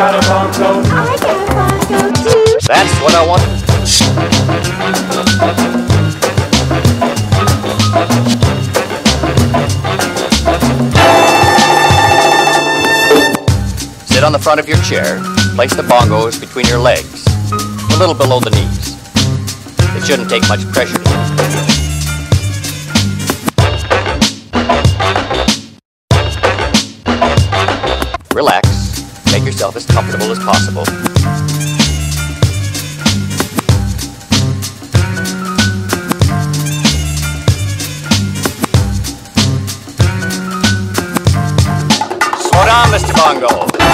got a bongo. I got a bongo too. That's what I want. Sit on the front of your chair. Place the bongos between your legs, a little below the knees. It shouldn't take much pressure yourself as comfortable as possible. Mr. Bongo.